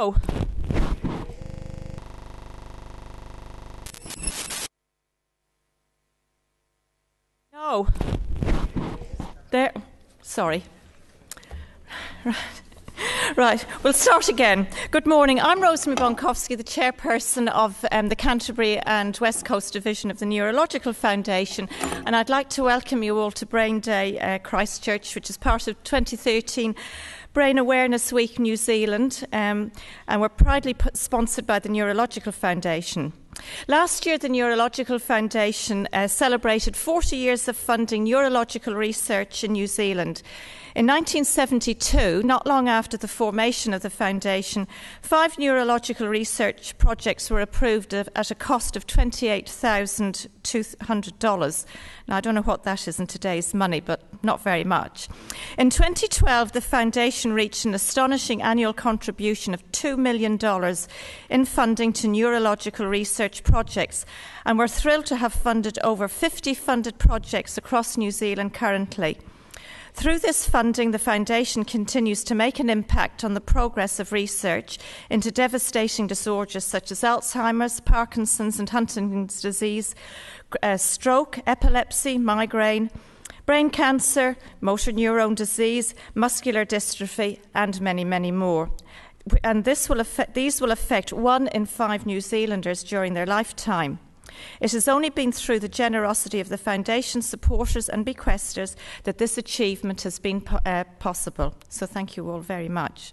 No. No. There. Sorry. Right. Right, we'll start again. Good morning. I'm Rosemary Bonkowski, the chairperson of um, the Canterbury and West Coast Division of the Neurological Foundation, and I'd like to welcome you all to Brain Day uh, Christchurch, which is part of 2013 Brain Awareness Week New Zealand, um, and we're proudly sponsored by the Neurological Foundation. Last year, the Neurological Foundation uh, celebrated 40 years of funding neurological research in New Zealand. In 1972, not long after the formation of the foundation, five neurological research projects were approved at a cost of $28,200. Now, I don't know what that is in today's money, but not very much. In 2012, the foundation reached an astonishing annual contribution of $2 million in funding to neurological research projects, and we're thrilled to have funded over 50 funded projects across New Zealand currently. Through this funding, the Foundation continues to make an impact on the progress of research into devastating disorders such as Alzheimer's, Parkinson's, and Huntington's disease, uh, stroke, epilepsy, migraine, brain cancer, motor neurone disease, muscular dystrophy, and many, many more. And will affect, these will affect one in five New Zealanders during their lifetime. It has only been through the generosity of the Foundation supporters and bequesters that this achievement has been uh, possible. So thank you all very much.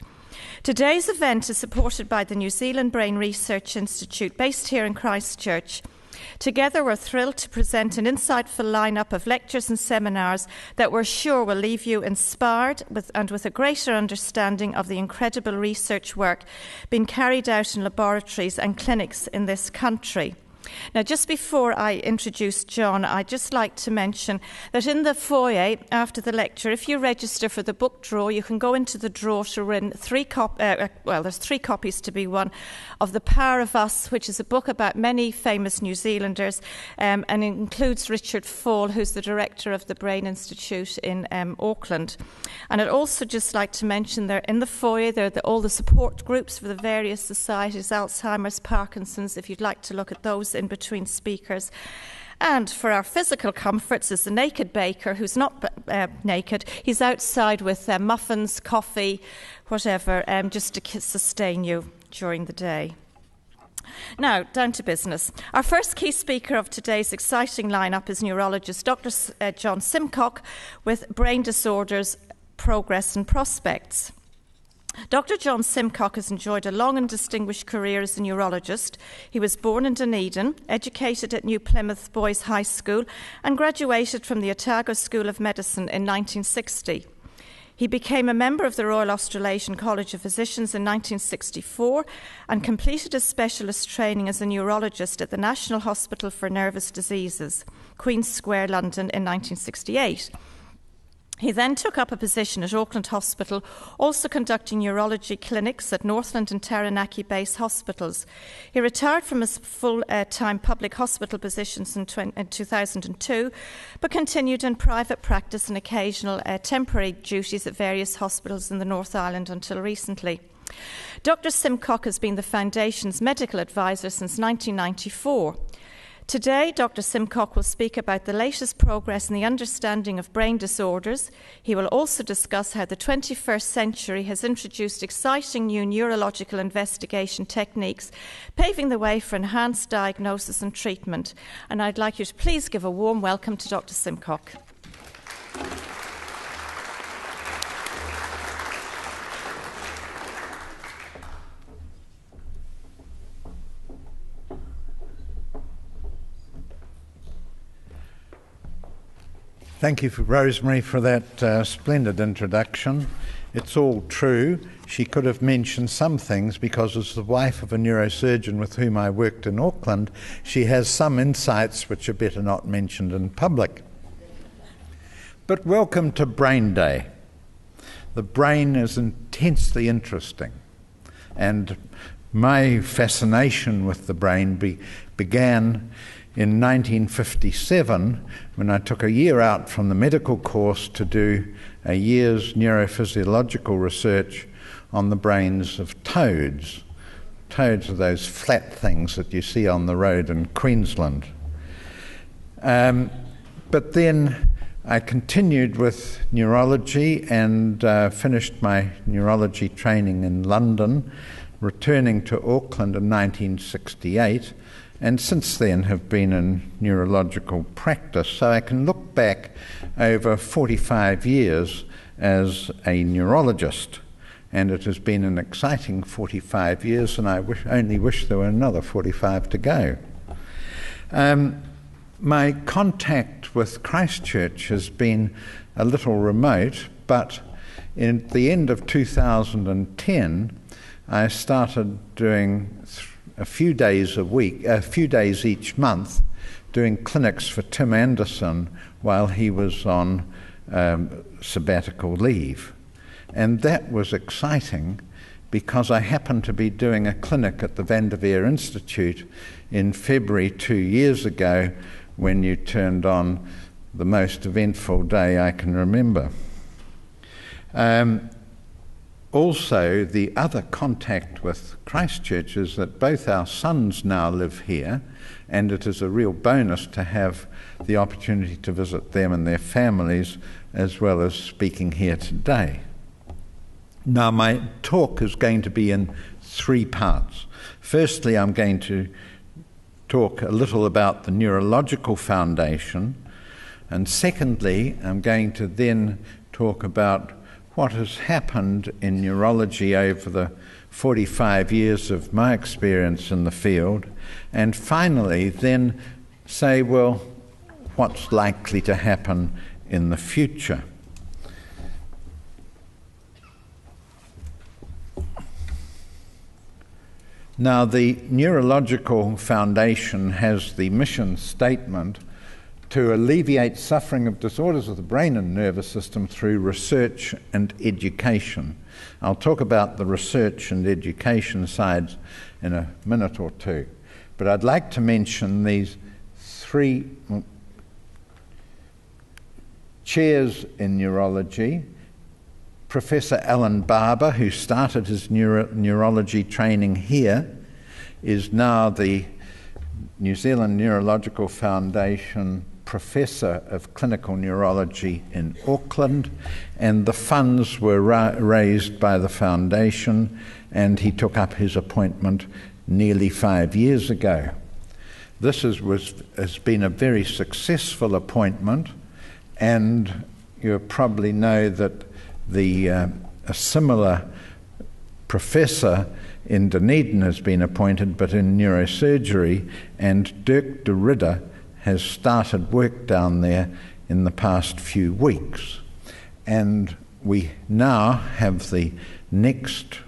Today's event is supported by the New Zealand Brain Research Institute, based here in Christchurch. Together, we're thrilled to present an insightful lineup of lectures and seminars that we're sure will leave you inspired with, and with a greater understanding of the incredible research work being carried out in laboratories and clinics in this country. Now, just before I introduce Jon, I'd just like to mention that in the foyer after the lecture, if you register for the book draw, you can go into the draw to win three cop- uh, uh, well, there's three copies to be won of The Power of Us, which is a book about many famous New Zealanders um, and includes Richard Faull, who's the director of the Brain Institute in um, Auckland. And I'd also just like to mention there in the foyer, there are the, all the support groups for the various societies, Alzheimer's, Parkinson's, if you'd like to look at those in between speakers. And for our physical comforts is the naked baker who's not uh, naked. He's outside with uh, muffins, coffee, whatever, um, just to sustain you during the day. Now, down to business. Our first key speaker of today's exciting lineup is neurologist Dr. S- uh, Jon Simcock with Brain Disorders Progress and Prospects. Dr. Jon Simcock has enjoyed a long and distinguished career as a neurologist. He was born in Dunedin, educated at New Plymouth Boys High School, and graduated from the Otago School of Medicine in 1960. He became a member of the Royal Australasian College of Physicians in 1964 and completed his specialist training as a neurologist at the National Hospital for Nervous Diseases, Queen's Square, London, in 1968. He then took up a position at Auckland Hospital, also conducting neurology clinics at Northland and Taranaki base hospitals. He retired from his full uh, time public hospital positions in, 20, in, 2002, but continued in private practice and occasional uh, temporary duties at various hospitals in the North Island until recently. Dr. Simcock has been the Foundation's medical advisor since 1994. Today, Dr. Simcock will speak about the latest progress in the understanding of brain disorders. He will also discuss how the 21st century has introduced exciting new neurological investigation techniques, paving the way for enhanced diagnosis and treatment. And I'd like you to please give a warm welcome to Dr. Simcock. Thank you, for Rosemary, for that uh, splendid introduction. It's all true. She could have mentioned some things because, as the wife of a neurosurgeon with whom I worked in Auckland, she has some insights which are better not mentioned in public. But welcome to Brain Day. The brain is intensely interesting, and my fascination with the brain be, began in 1957 when I took a year out from the medical course to do a year's neurophysiological research on the brains of toads. Toads are those flat things that you see on the road in Queensland. Um, but then I continued with neurology and uh, finished my neurology training in London, returning to Auckland in 1968, and since then have been in neurological practice. So I can look back over 45 years as a neurologist and it has been an exciting 45 years, and I wish, only wish there were another 45 to go. Um, my contact with Christchurch has been a little remote, but in the end of 2010, I started doing a few days a week, a few days each month, doing clinics for Tim Anderson while he was on um, sabbatical leave. And that was exciting because I happened to be doing a clinic at the Van der Veer Institute in February two years ago when you turned on the most eventful day I can remember. Um, also, the other contact with Christchurch is that both our sons now live here, and it is a real bonus to have the opportunity to visit them and their families as well as speaking here today. Now, my talk is going to be in three parts. Firstly, I'm going to talk a little about the neurological foundation. And secondly, I'm going to then talk about what has happened in neurology over the 45 years of my experience in the field. And finally, then say, well, what's likely to happen in the future? Now, the Neurological Foundation has the mission statement to alleviate suffering of disorders of the brain and nervous system through research and education. I'll talk about the research and education sides in a minute or two. But I'd like to mention these three chairs in neurology Professor Alan Barber, who started his neuro- neurology training here, is now the New Zealand Neurological Foundation Professor of Clinical Neurology in Auckland, and the funds were ra- raised by the foundation, and he took up his appointment nearly five years ago. This is, was, has been a very successful appointment, and you probably know that the, uh, a similar professor in Dunedin has been appointed, but in neurosurgery, and Dirk de Ridder has started work down there in the past few weeks. And we now have the next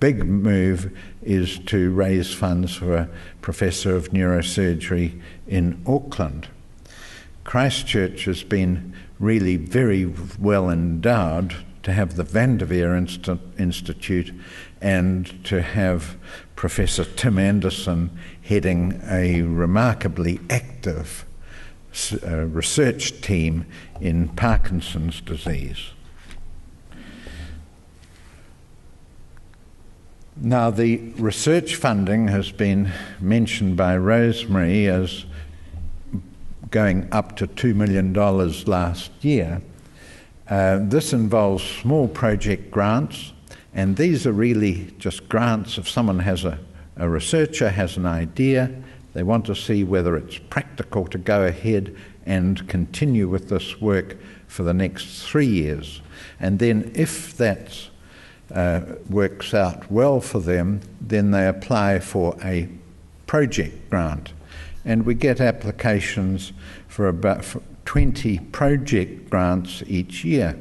big move is to raise funds for a professor of neurosurgery in Auckland. Christchurch has been really very well endowed to have the Inst- Institute and to have Professor Tim Anderson heading a remarkably active uh, research team in Parkinson's disease. Now, the research funding has been mentioned by Rosemary as going up to $2 million last year. Uh, this involves small project grants, and these are really just grants if someone has a, a researcher has an idea, they want to see whether it's practical to go ahead and continue with this work for the next three years. And then, if that uh, works out well for them, then they apply for a project grant and we get applications for about 20 project grants each year.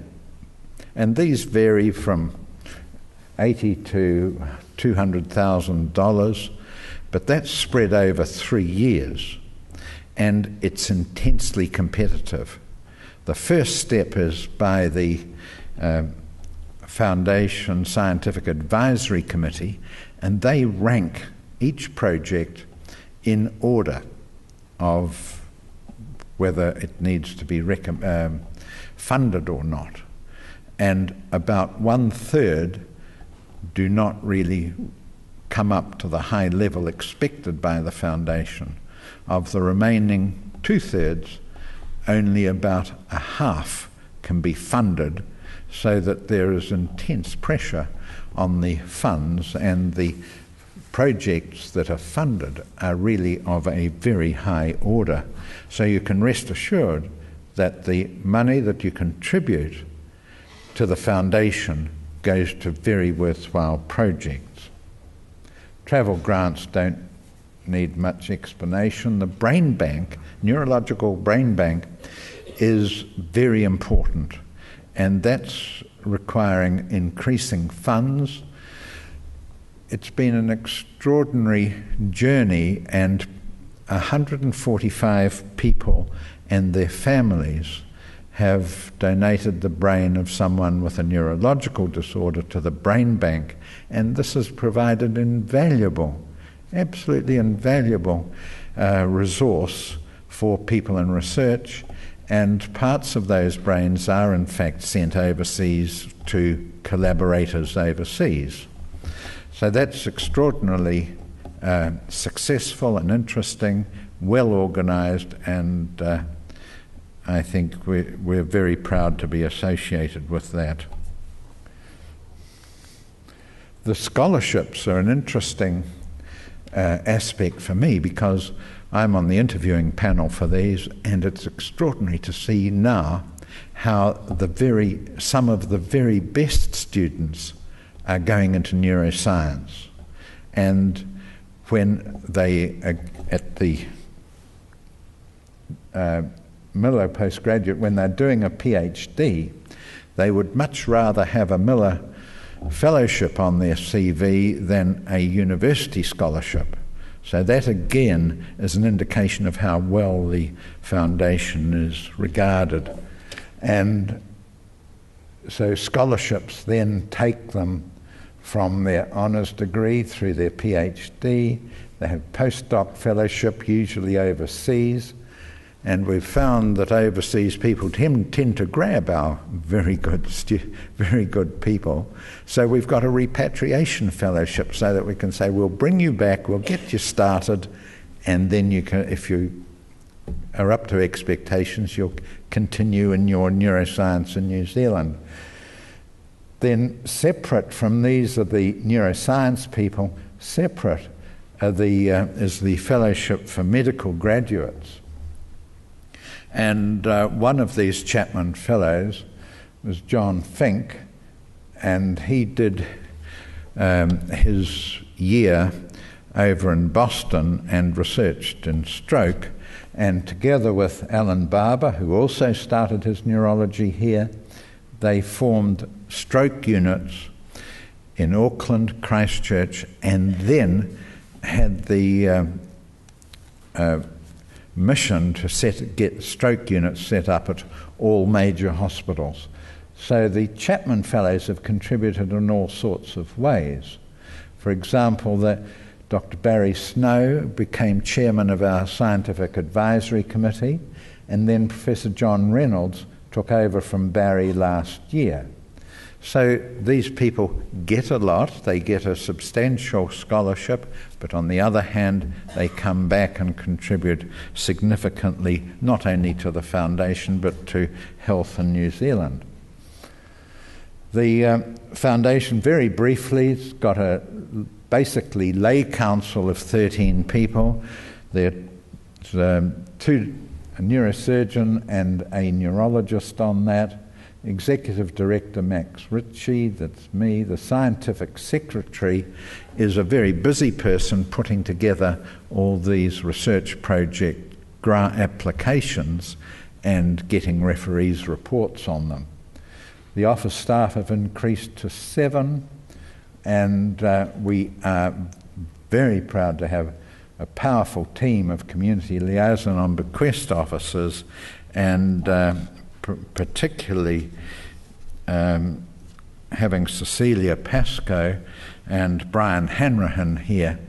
And these vary from 80 to $200,000, but that's spread over three years, and it's intensely competitive. The first step is by the uh, Foundation Scientific Advisory Committee, and they rank each project in order of whether it needs to be um, funded or not. and about one third do not really come up to the high level expected by the foundation. Of the remaining two thirds, only about a half can be funded, so that there is intense pressure on the funds, and the projects that are funded are really of a very high order. So you can rest assured that the money that you contribute to the foundation goes to very worthwhile projects. Travel grants don't need much explanation. The brain bank, neurological brain bank, is very important, and that's requiring increasing funds. It's been an extraordinary journey, and 145 people and their families have donated the brain of someone with a neurological disorder to the brain bank, and this has provided invaluable, absolutely invaluable uh, resource for people in research. And parts of those brains are, in fact, sent overseas to collaborators overseas. So that's extraordinarily uh, successful and interesting, well organised, and uh, I think we're, we're very proud to be associated with that. The scholarships are an interesting uh, aspect for me because I'm on the interviewing panel for these, and it's extraordinary to see now how the very some of the very best students are going into neuroscience, and when they are at the uh, Miller postgraduate, when they're doing a PhD, they would much rather have a Miller fellowship on their CV than a university scholarship. So, that again is an indication of how well the foundation is regarded. And so, scholarships then take them from their honours degree through their PhD. They have postdoc fellowship, usually overseas. And we've found that overseas people tend, tend to grab our very good, stu- very good people. So we've got a repatriation fellowship so that we can say, we'll bring you back, we'll get you started, and then you can, if you are up to expectations, you'll continue in your neuroscience in New Zealand. Then, separate from these are the neuroscience people, separate the, uh, is the fellowship for medical graduates. And uh, one of these Chapman Fellows was John Fink, and he did um, his year over in Boston and researched in stroke. And together with Alan Barber, who also started his neurology here, they formed stroke units in Auckland, Christchurch, and then had the uh, uh, mission to set, get stroke units set up at all major hospitals. So the Chapman Fellows have contributed in all sorts of ways. For example, the, Dr. Barry Snow became chairman of our scientific advisory committee, and then Professor John Reynolds took over from Barry last year. So these people get a lot, they get a substantial scholarship, but on the other hand, they come back and contribute significantly not only to the foundation but to health in New Zealand. The uh, foundation, very briefly, has got a basically lay council of 13 people. There's um, two, a neurosurgeon and a neurologist on that Executive Director Max Ritchie, that's me. The Scientific Secretary is a very busy person putting together all these research project grant applications and getting referees' reports on them. The office staff have increased to seven, and uh, we are very proud to have a powerful team of community liaison and bequest officers and uh, particularly um, having Cecilia Pascoe and Brian Hanrahan here.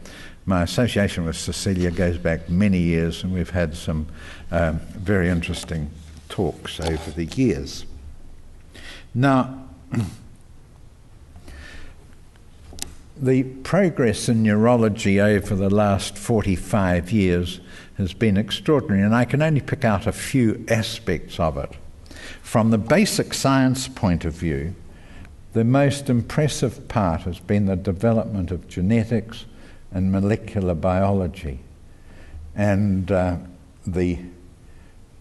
My association with Cecilia goes back many years, and we've had some um, very interesting talks over the years. Now, the progress in neurology over the last 45 years has been extraordinary, and I can only pick out a few aspects of it. From the basic science point of view, the most impressive part has been the development of genetics and molecular biology, and uh, the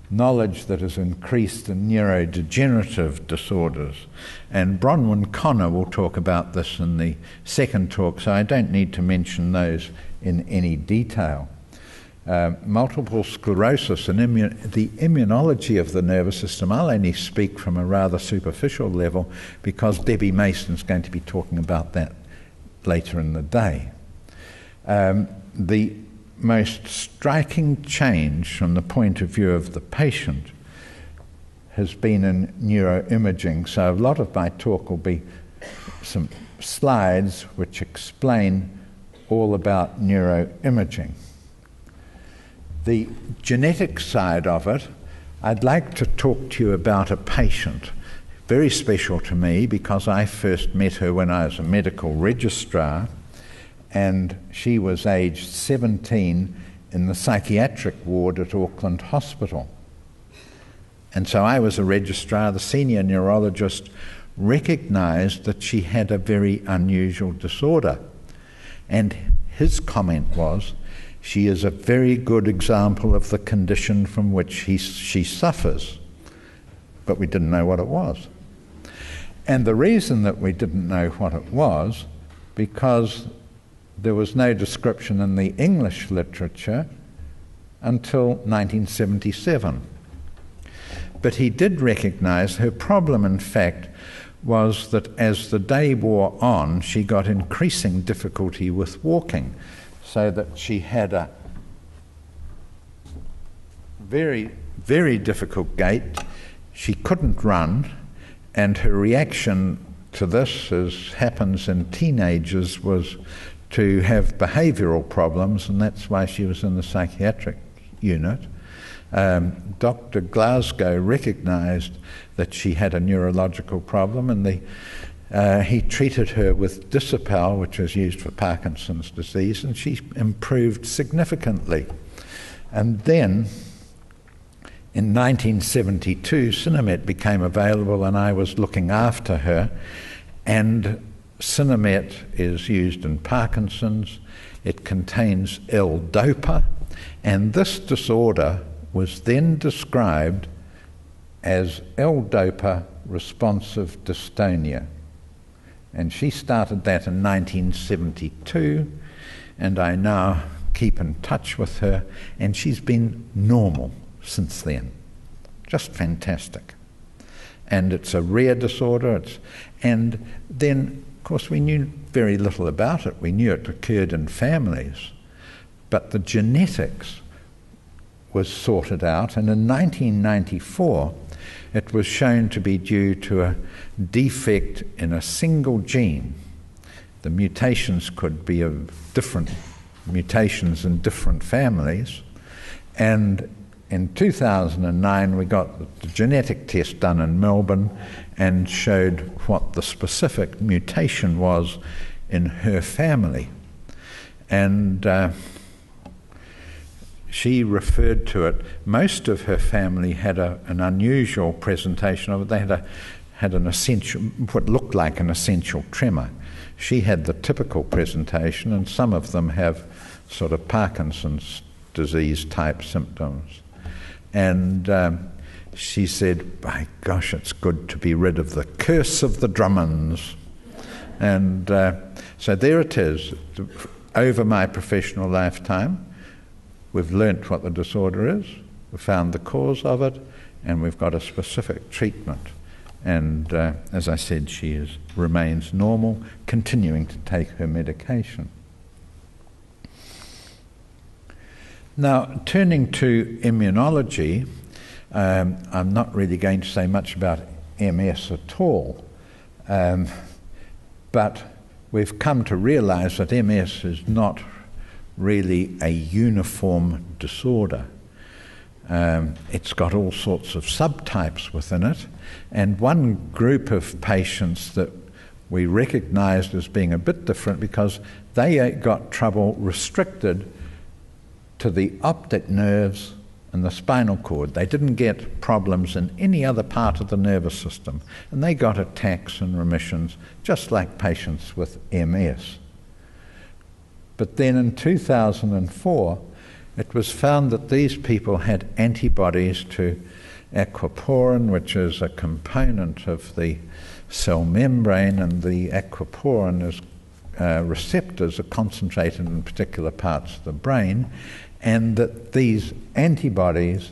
knowledge that has increased in neurodegenerative disorders. And Bronwyn Connor will talk about this in the second talk, so I don't need to mention those in any detail. Uh, multiple sclerosis and the immunology of the nervous system, I'll only speak from a rather superficial level because Debbie Mason's going to be talking about that later in the day. Um, the most striking change from the point of view of the patient has been in neuroimaging. So, a lot of my talk will be some slides which explain all about neuroimaging. The genetic side of it, I'd like to talk to you about a patient, very special to me because I first met her when I was a medical registrar and she was aged 17 in the psychiatric ward at Auckland Hospital. And so I was a registrar. The senior neurologist recognized that she had a very unusual disorder. And his comment was, she is a very good example of the condition from which he, she suffers. But we didn't know what it was. And the reason that we didn't know what it was, because there was no description in the English literature until 1977. But he did recognize her problem, in fact, was that as the day wore on, she got increasing difficulty with walking, so that she had a very, very difficult gait. She couldn't run, and her reaction to this, as happens in teenagers, was to have behavioural problems, and that's why she was in the psychiatric unit. Um, Dr. Glasgow recognised that she had a neurological problem, and the, uh, he treated her with Disipal, which was used for Parkinson's disease, and she improved significantly. And then in 1972, Sinemet became available, and I was looking after her. And Sinemet is used in Parkinson's. It contains L-DOPA, and this disorder was then described as L-DOPA responsive dystonia. And she started that in 1972, and I now keep in touch with her, and she's been normal since then. Just fantastic. And it's a rare disorder, it's, and then course, we knew very little about it. We knew it occurred in families, but the genetics was sorted out, and in 1994, it was shown to be due to a defect in a single gene. The mutations could be of different mutations in different families, and in 2009, we got the genetic test done in Melbourne and showed what the specific mutation was in her family. And uh, she referred to it. Most of her family had a, an unusual presentation of it. They had, a, had an essential, what looked like an essential tremor. She had the typical presentation, and some of them have sort of Parkinson's disease type symptoms. And um, she said, By gosh, it's good to be rid of the curse of the Drummonds. And uh, so there it is. Over my professional lifetime, we've learnt what the disorder is, we've found the cause of it, and we've got a specific treatment. And uh, as I said, she is, remains normal, continuing to take her medication. Now, turning to immunology, um, I'm not really going to say much about MS at all, um, but we've come to realize that MS is not really a uniform disorder. Um, it's got all sorts of subtypes within it. And one group of patients that we recognized as being a bit different because they got trouble restricted to the optic nerves and the spinal cord. They didn't get problems in any other part of the nervous system, and they got attacks and remissions just like patients with MS. But then in 2004, it was found that these people had antibodies to aquaporin, which is a component of the cell membrane, and the aquaporin is, uh, receptors are concentrated in particular parts of the brain, and that these antibodies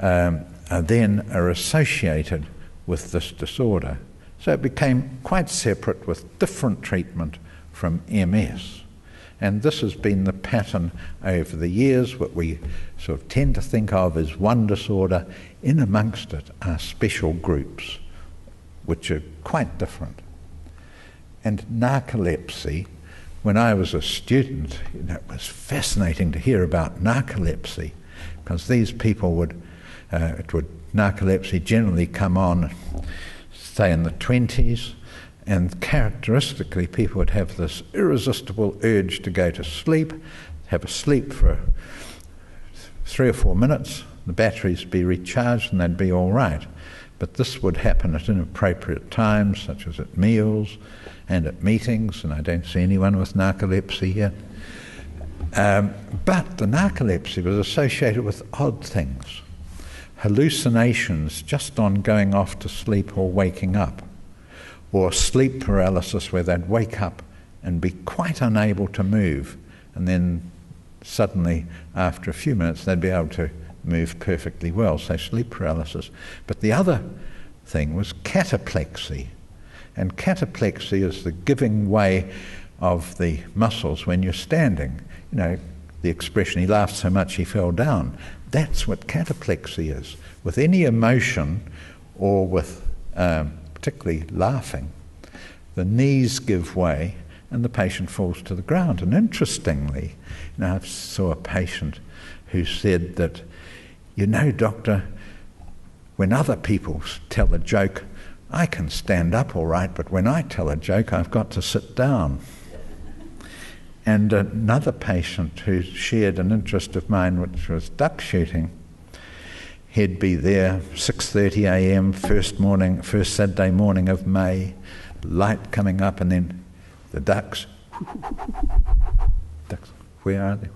um, are then are associated with this disorder. So it became quite separate with different treatment from MS. And this has been the pattern over the years. What we sort of tend to think of as one disorder, in amongst it are special groups, which are quite different. And narcolepsy, when I was a student, you know, it was fascinating to hear about narcolepsy because these people would, uh, it would, narcolepsy generally come on, say, in the 20s and characteristically, people would have this irresistible urge to go to sleep, have a sleep for three or four minutes, the batteries be recharged, and they'd be all right. But this would happen at inappropriate times, such as at meals and at meetings, and I don't see anyone with narcolepsy here. Um, but the narcolepsy was associated with odd things hallucinations just on going off to sleep or waking up or sleep paralysis where they'd wake up and be quite unable to move, and then suddenly, after a few minutes, they'd be able to move perfectly well. So, sleep paralysis. But the other thing was cataplexy. And cataplexy is the giving way of the muscles when you're standing. You know, the expression, he laughed so much he fell down. That's what cataplexy is. With any emotion or with um, particularly laughing, the knees give way and the patient falls to the ground. And interestingly, you know, I saw a patient who said that, you know, doctor, when other people tell a joke, I can stand up all right, but when I tell a joke, I've got to sit down. And another patient who shared an interest of mine, which was duck shooting, He'd be there 6:30 a.m. first morning, first Saturday morning of May, light coming up, and then the ducks. ducks, where are they?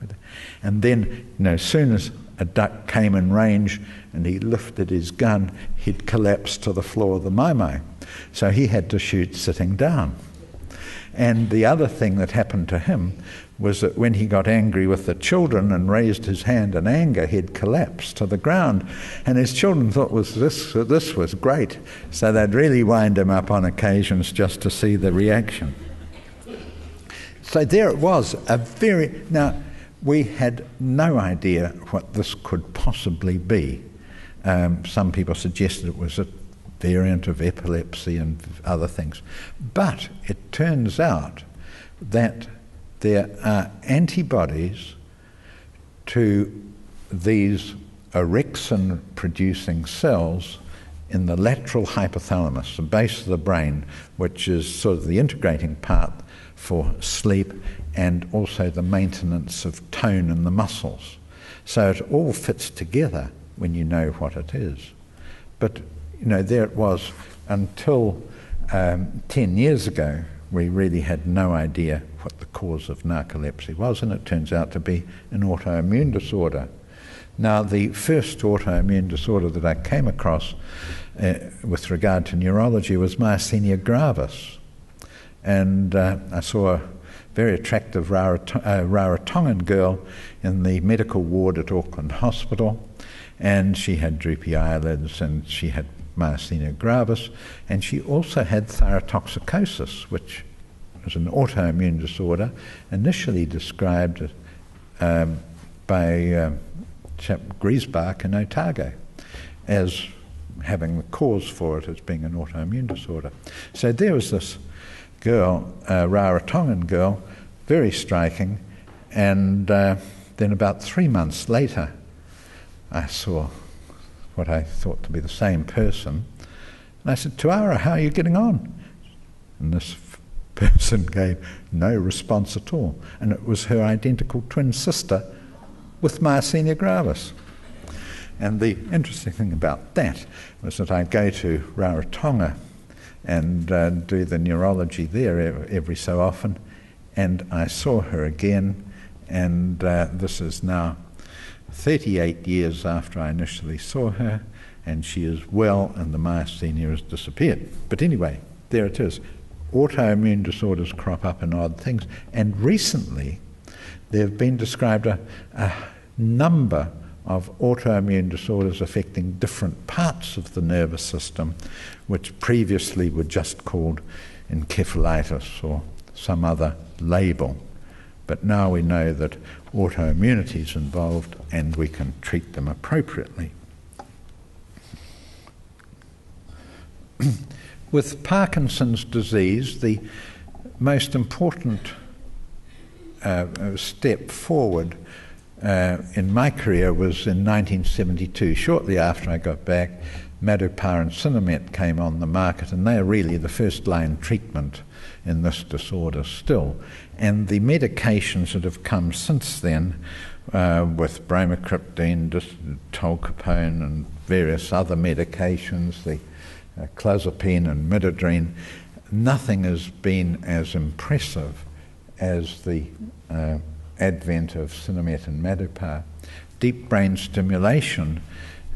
And then, you know, as soon as a duck came in range and he lifted his gun, he'd collapse to the floor of the mai So he had to shoot sitting down. And the other thing that happened to him was that when he got angry with the children and raised his hand in anger, he'd collapse to the ground. And his children thought was this, this was great. So they'd really wind him up on occasions just to see the reaction. So there it was, a very. Now, we had no idea what this could possibly be. Um, some people suggested it was a variant of epilepsy and other things. But it turns out that there are antibodies to these orexin producing cells in the lateral hypothalamus, the base of the brain, which is sort of the integrating part for sleep and also the maintenance of tone in the muscles. So it all fits together when you know what it is. But, you know, there it was until um, 10 years ago we really had no idea what the cause of narcolepsy was, and it turns out to be an autoimmune disorder. Now, the first autoimmune disorder that I came across uh, with regard to neurology was myasthenia gravis. And uh, I saw a very attractive Rarotongan uh, girl in the medical ward at Auckland Hospital, and she had droopy eyelids and she had myasthenia gravis, and she also had thyrotoxicosis, which is an autoimmune disorder, initially described um, by um, chap Griesbach in Otago as having the cause for it as being an autoimmune disorder. So there was this girl, a Rarotongan girl, very striking, and uh, then about three months later, I saw what I thought to be the same person. And I said, Tuara, how are you getting on? And this person gave no response at all. And it was her identical twin sister with myasthenia gravis. And the interesting thing about that was that I'd go to Rarotonga and uh, do the neurology there every so often, and I saw her again, and uh, this is now 38 years after I initially saw her, and she is well, and the myasthenia has disappeared. But anyway, there it is. Autoimmune disorders crop up in odd things, and recently there have been described a, a number of autoimmune disorders affecting different parts of the nervous system, which previously were just called encephalitis or some other label. But now we know that autoimmunity is involved and we can treat them appropriately. With Parkinson's disease, the most important uh, step forward uh, in my career was in 1972. Shortly after I got back, Madopar and Sinemet came on the market, and they are really the first line treatment in this disorder still. And the medications that have come since then, uh, with bromocriptine, tolcapone, and various other medications, the uh, clozapine and midodrine, nothing has been as impressive as the uh, advent of Sinemet and Madopar, deep brain stimulation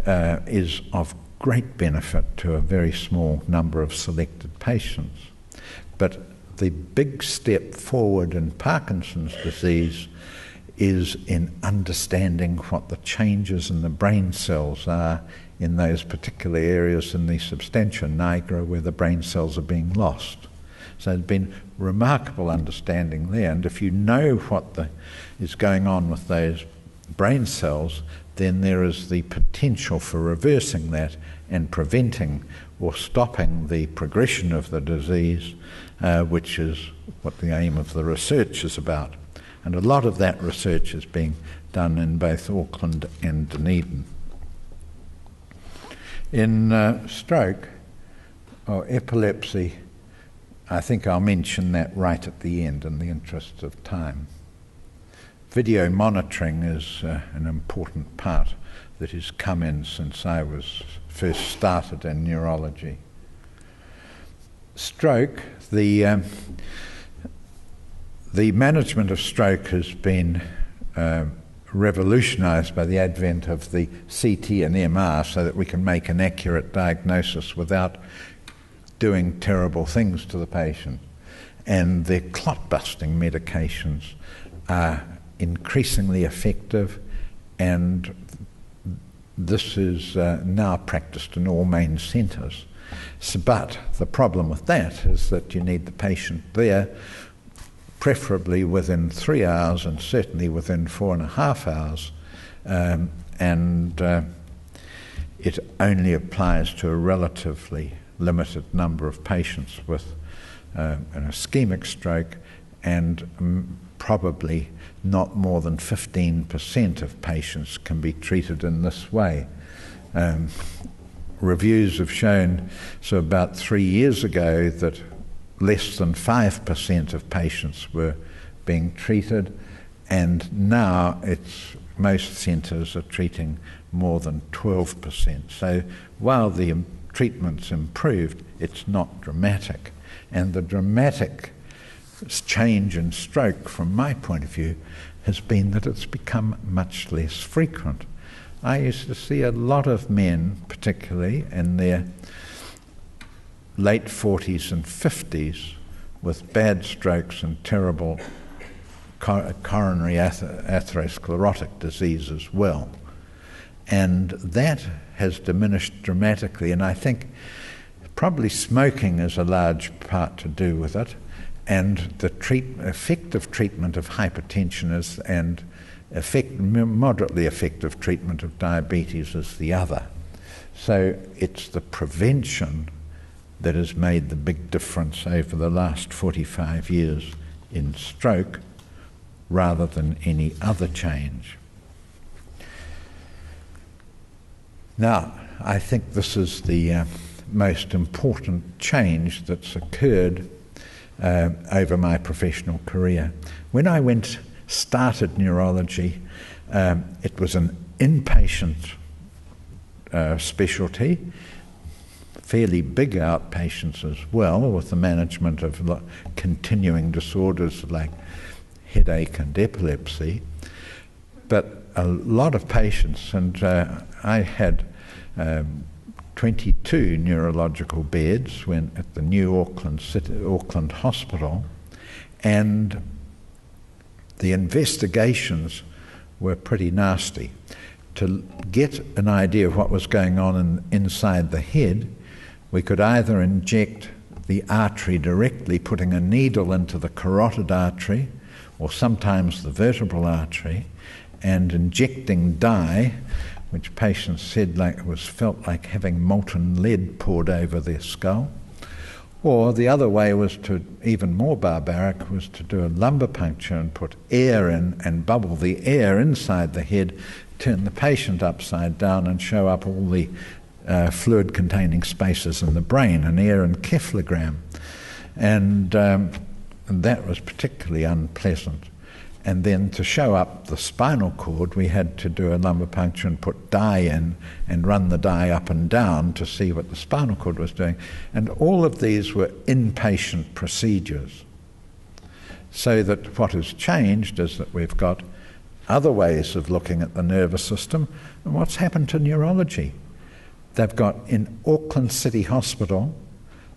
uh, is of great benefit to a very small number of selected patients. But the big step forward in Parkinson's disease is in understanding what the changes in the brain cells are in those particular areas in the substantia nigra where the brain cells are being lost. So there's been remarkable understanding there. And if you know what the, is going on with those brain cells, then there is the potential for reversing that and preventing or stopping the progression of the disease, uh, which is what the aim of the research is about. And a lot of that research is being done in both Auckland and Dunedin. In uh, stroke or epilepsy, I think I'll mention that right at the end in the interest of time. Video monitoring is uh, an important part that has come in since I was first started in neurology. Stroke, the, um, the management of stroke has been uh, revolutionized by the advent of the CT and MR so that we can make an accurate diagnosis without doing terrible things to the patient. And the clot busting medications are increasingly effective, and this is uh, now practiced in all main centres. So, but the problem with that is that you need the patient there, preferably within three hours and certainly within four and a half hours, um, and uh, it only applies to a relatively limited number of patients with uh, an ischemic stroke and um, probably not more than 15% of patients can be treated in this way. Um, reviews have shown, so about three years ago, that less than 5% of patients were being treated, and now it's most centres are treating more than 12%. So while the treatment's improved, it's not dramatic. And the dramatic change in stroke, from my point of view, has been that it's become much less frequent. I used to see a lot of men, particularly in their late 40s and 50s, with bad strokes and terrible coronary atherosclerotic disease as well. And that has diminished dramatically, and I think probably smoking is a large part to do with it, and the treat, effective treatment of hypertension is, and effect, moderately effective treatment of diabetes is the other. So it's the prevention that has made the big difference over the last 45 years in stroke rather than any other change. Now, I think this is the uh, most important change that's occurred uh, over my professional career. When I went started neurology, um, it was an inpatient uh, specialty, fairly big outpatients as well, with the management of lo- continuing disorders like headache and epilepsy. But a lot of patients, and uh, I had um, 22 neurological beds when at the new Auckland, City, Auckland Hospital, and the investigations were pretty nasty. To get an idea of what was going on in, inside the head, we could either inject the artery directly, putting a needle into the carotid artery, or sometimes the vertebral artery, and injecting dye, which patients said like was felt like having molten lead poured over their skull. Or the other way was to, even more barbaric, was to do a lumbar puncture and put air in and bubble the air inside the head, turn the patient upside down and show up all the uh, fluid containing spaces in the brain, an air. And, um, and that was particularly unpleasant. And then to show up the spinal cord, we had to do a lumbar puncture and put dye in and run the dye up and down to see what the spinal cord was doing. And all of these were inpatient procedures. So that what has changed is that we've got other ways of looking at the nervous system. And what's happened to neurology? They've got in Auckland City Hospital,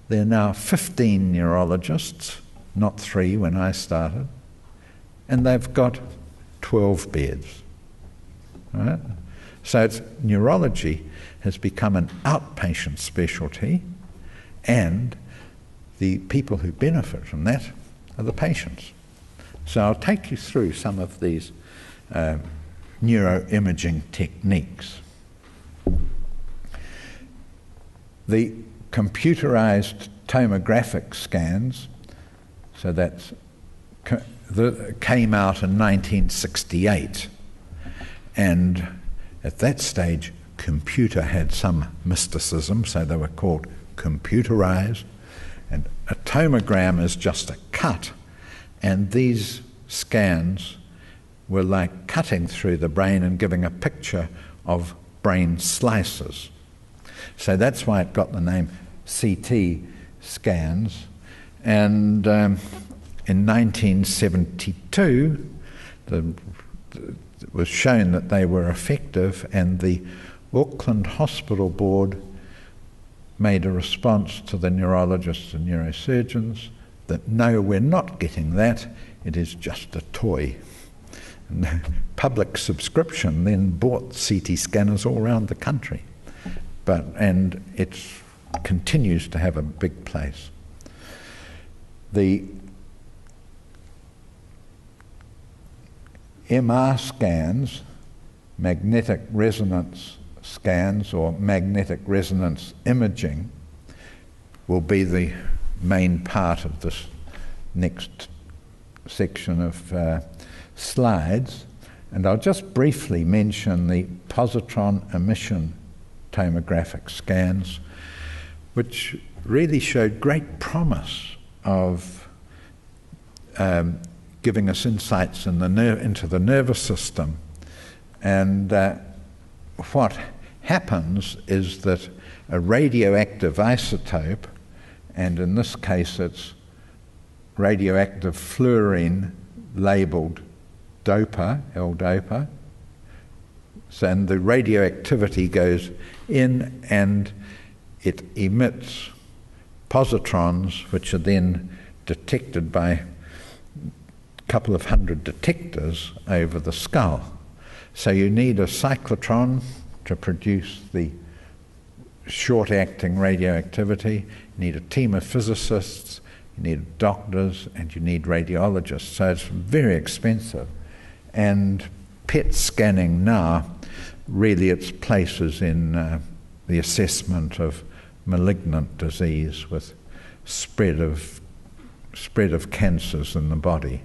there are now 15 neurologists, not three when I started and they've got 12 beds. Right? So it's, neurology has become an outpatient specialty, and the people who benefit from that are the patients. So I'll take you through some of these uh, neuroimaging techniques. The computerized tomographic scans, so that's that came out in 1968. And at that stage, computer had some mysticism, so they were called computerized. And a tomogram is just a cut. And these scans were like cutting through the brain and giving a picture of brain slices. So that's why it got the name CT scans. And um, in 1972, the, it was shown that they were effective, and the Auckland Hospital Board made a response to the neurologists and neurosurgeons that no, we're not getting that, it is just a toy. And public subscription then bought CT scanners all around the country. But, and it continues to have a big place. The MR scans, magnetic resonance scans, or magnetic resonance imaging, will be the main part of this next section of uh, slides. And I'll just briefly mention the positron emission tomographic scans, which really showed great promise of um, giving us insights in the ner- into the nervous system. And uh, what happens is that a radioactive isotope, and in this case it's radioactive fluorine labeled DOPA, L-DOPA, so, and the radioactivity goes in and it emits positrons, which are then detected by couple of hundred detectors over the skull. So you need a cyclotron to produce the short acting radioactivity, you need a team of physicists, you need doctors, and you need radiologists. So it's very expensive. And PET scanning now really its places in uh, the assessment of malignant disease with spread of spread of cancers in the body.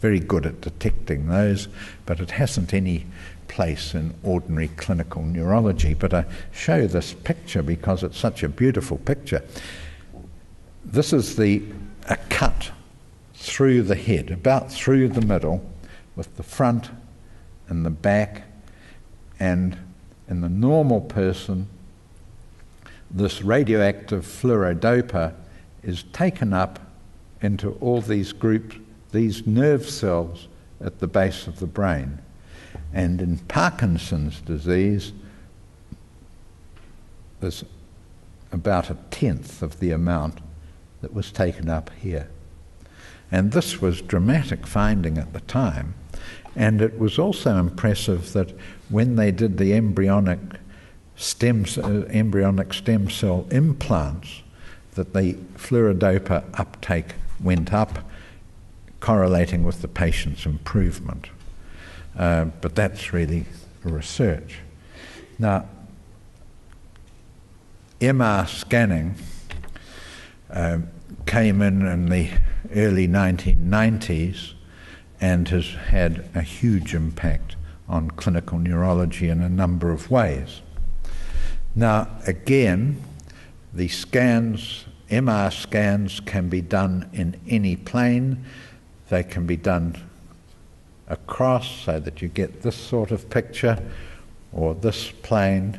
Very good at detecting those, but it hasn't any place in ordinary clinical neurology. But I show this picture because it's such a beautiful picture. This is the a cut through the head, about through the middle, with the front and the back, and in the normal person, this radioactive fluorodopa is taken up into all these groups, these nerve cells at the base of the brain. And in Parkinson's disease, there's about a tenth of the amount that was taken up here. And this was dramatic finding at the time. And it was also impressive that when they did the embryonic stem, uh, embryonic stem cell implants, that the fluorodopa uptake went up, correlating with the patient's improvement. Uh, but that's really research. Now, MR scanning uh, came in in the early 1990s and has had a huge impact on clinical neurology in a number of ways. Now, again, the scans, MR scans, can be done in any plane. They can be done across so that you get this sort of picture, or this plane,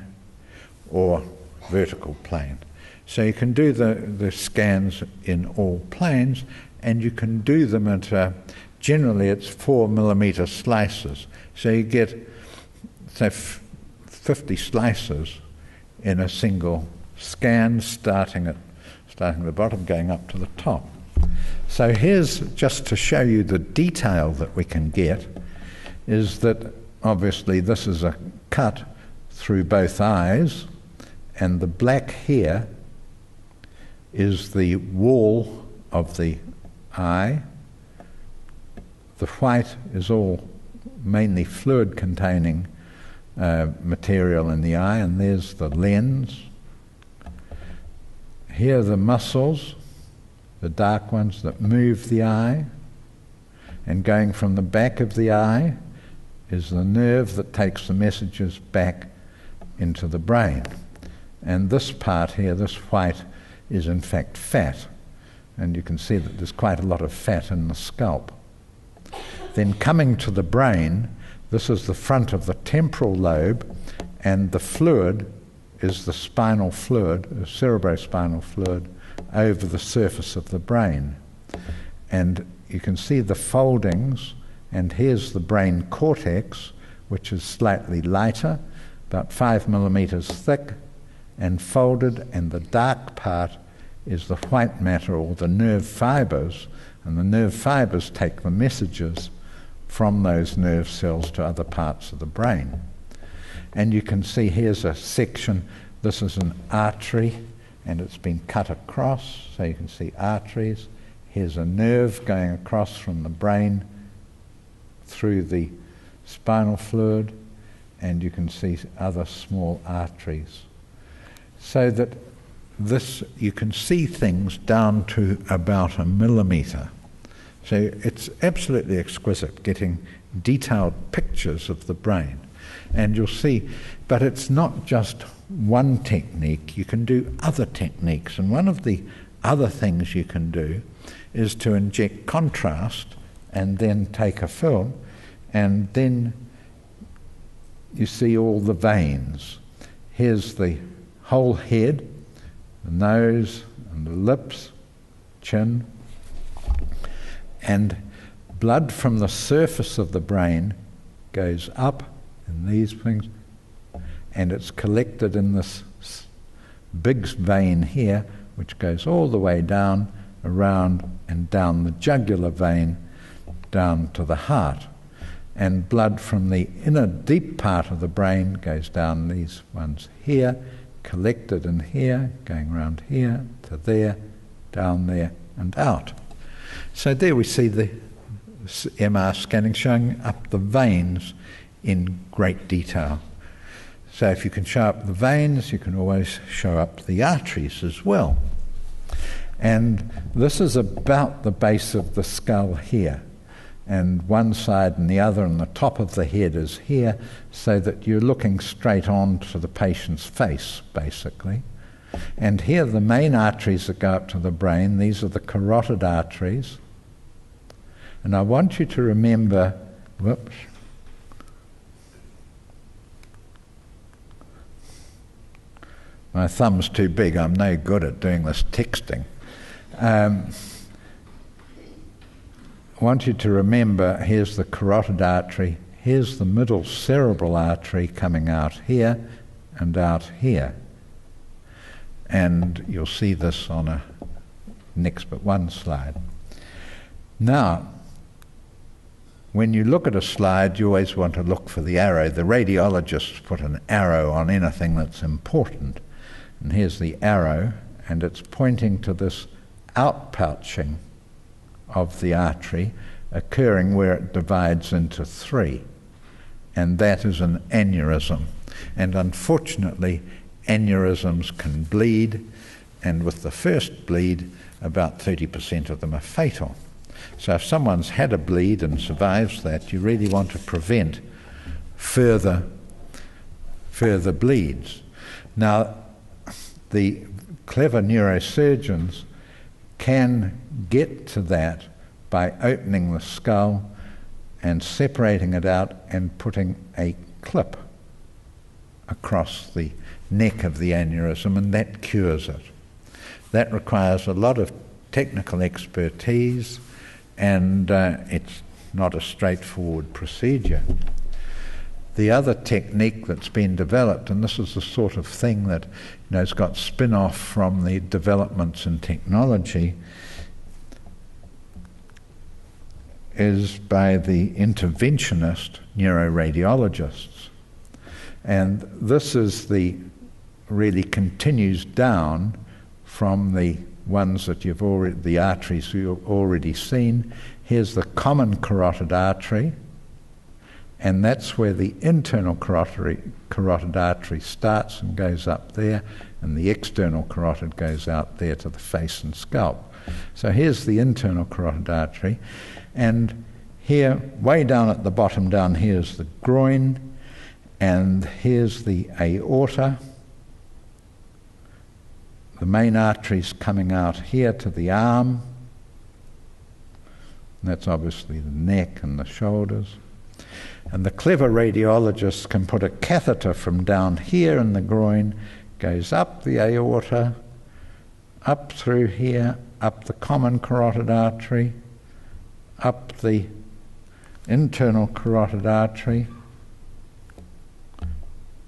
or vertical plane. So you can do the, the scans in all planes, and you can do them at uh, generally it's four millimeter slices. So you get say f- 50 slices in a single scan, starting at starting at the bottom, going up to the top. So here's just to show you the detail that we can get is that obviously this is a cut through both eyes, and the black here is the wall of the eye. The white is all mainly fluid containing uh, material in the eye, and there's the lens. Here are the muscles, the dark ones that move the eye, and going from the back of the eye is the nerve that takes the messages back into the brain. And this part here, this white, is in fact fat. And you can see that there's quite a lot of fat in the scalp. Then coming to the brain, this is the front of the temporal lobe, and the fluid is the spinal fluid, the cerebrospinal fluid, over the surface of the brain. And you can see the foldings, and here's the brain cortex, which is slightly lighter, about five millimeters thick, and folded, and the dark part is the white matter or the nerve fibers, and the nerve fibers take the messages from those nerve cells to other parts of the brain. And you can see here's a section, this is an artery, and it's been cut across, so you can see arteries. Here's a nerve going across from the brain through the spinal fluid, and you can see other small arteries. So that this, you can see things down to about a millimetre. So it's absolutely exquisite getting detailed pictures of the brain. And you'll see, but it's not just one technique, you can do other techniques. And one of the other things you can do is to inject contrast and then take a film, and then you see all the veins. Here's the whole head, the nose, and the lips, chin, and blood from the surface of the brain goes up in these things and it's collected in this big vein here, which goes all the way down, around, and down the jugular vein, down to the heart. And blood from the inner deep part of the brain goes down these ones here, collected in here, going around here to there, down there, and out. So there we see the MR scanning showing up the veins in great detail. So if you can show up the veins, you can always show up the arteries as well. And this is about the base of the skull here. and one side and the other, and the top of the head is here, so that you're looking straight on to the patient's face, basically. And here, the main arteries that go up to the brain, these are the carotid arteries. And I want you to remember, whoops. My thumb's too big. I'm no good at doing this texting. Um, I want you to remember here's the carotid artery, here's the middle cerebral artery coming out here and out here. And you'll see this on a next but one slide. Now, when you look at a slide, you always want to look for the arrow. The radiologists put an arrow on anything that's important. And here's the arrow, and it's pointing to this outpouching of the artery occurring where it divides into three, and that is an aneurysm. And unfortunately, aneurysms can bleed, and with the first bleed, about 30% of them are fatal. So if someone's had a bleed and survives that, you really want to prevent further, further bleeds. Now, the clever neurosurgeons can get to that by opening the skull and separating it out and putting a clip across the neck of the aneurysm, and that cures it. That requires a lot of technical expertise, and uh, it's not a straightforward procedure. The other technique that's been developed, and this is the sort of thing that you know, has got spin off from the developments in technology, is by the interventionist neuroradiologists. And this is the really continues down from the ones that you've already, the arteries you've already seen. Here's the common carotid artery, and that's where the internal carotid, carotid artery starts and goes up there, and the external carotid goes out there to the face and scalp. So here's the internal carotid artery, and here, way down at the bottom down here is the groin, and here's the aorta. The main arteries coming out here to the arm. That's obviously the neck and the shoulders. And the clever radiologists can put a catheter from down here in the groin, goes up the aorta, up through here, up the common carotid artery, up the internal carotid artery,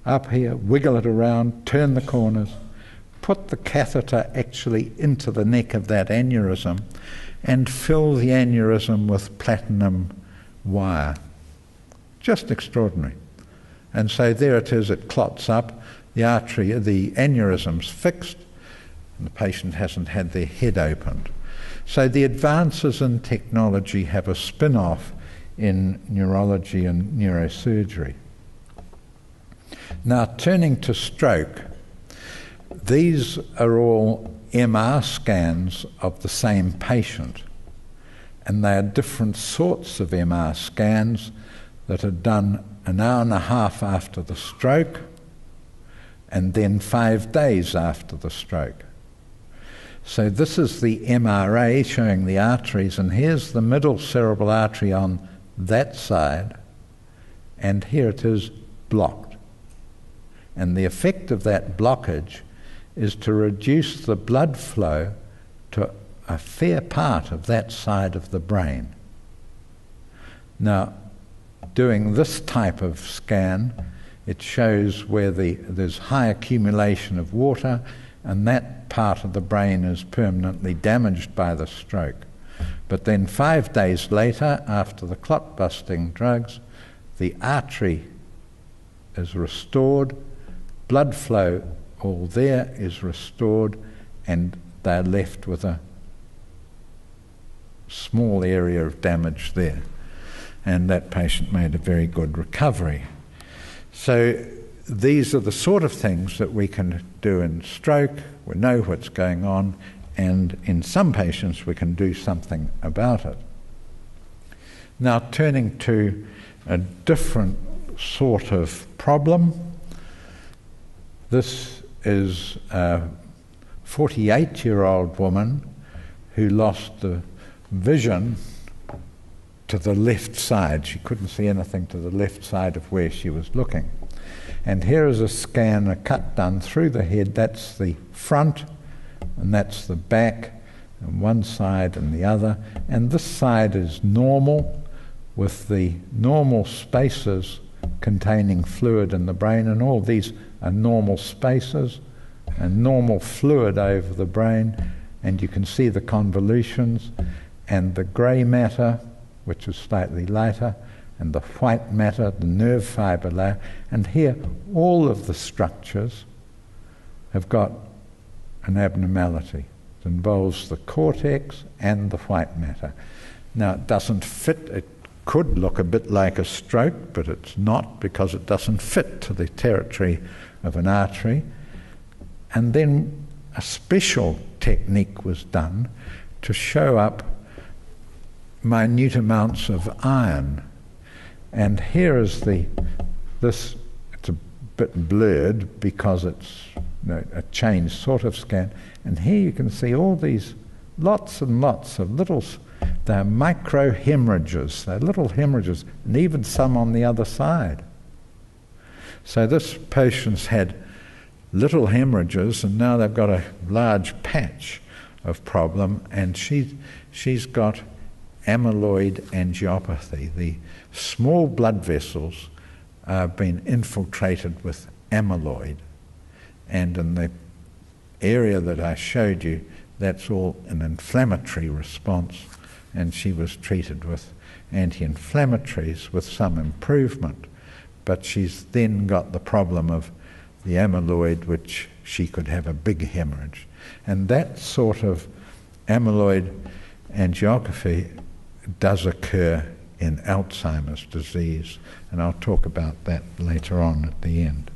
up here, wiggle it around, turn the corners, put the catheter actually into the neck of that aneurysm, and fill the aneurysm with platinum wire. Just extraordinary. And so there it is, it clots up, the artery, the aneurysm's fixed, and the patient hasn't had their head opened. So the advances in technology have a spin off in neurology and neurosurgery. Now, turning to stroke, these are all MR scans of the same patient, and they are different sorts of MR scans that had done an hour and a half after the stroke and then five days after the stroke. So, this is the MRA showing the arteries, and here's the middle cerebral artery on that side, and here it is blocked. And the effect of that blockage is to reduce the blood flow to a fair part of that side of the brain. Now, doing this type of scan, it shows where the, there's high accumulation of water, and that part of the brain is permanently damaged by the stroke. But then, five days later, after the clot busting drugs, the artery is restored, blood flow all there is restored, and they're left with a small area of damage there. And that patient made a very good recovery. So, these are the sort of things that we can do in stroke. We know what's going on, and in some patients we can do something about it. Now, turning to a different sort of problem. This is a 48 year old woman who lost the vision to the left side. She couldn't see anything to the left side of where she was looking. And here is a scan, a cut done through the head. That's the front, and that's the back, and one side and the other. And this side is normal with the normal spaces containing fluid in the brain, and all these are normal spaces and normal fluid over the brain, and you can see the convolutions and the grey matter, which is slightly lighter, and the white matter, the nerve fibre layer, and here all of the structures have got an abnormality. It involves the cortex and the white matter. Now, it doesn't fit, it could look a bit like a stroke, but it's not because it doesn't fit to the territory of an artery. And then a special technique was done to show up minute amounts of iron. And here is the this it's a bit blurred because it's you know, a changed sort of scan. And here you can see all these lots and lots of little they're micro hemorrhages, they're little hemorrhages, and even some on the other side. So this patient's had little hemorrhages, and now they've got a large patch of problem, and she, she's got amyloid angiopathy. The small blood vessels have been infiltrated with amyloid, and in the area that I showed you, that's all an inflammatory response and she was treated with anti inflammatories with some improvement. But she's then got the problem of the amyloid, which she could have a big hemorrhage. And that sort of amyloid angiography does occur in Alzheimer's disease, and I'll talk about that later on at the end.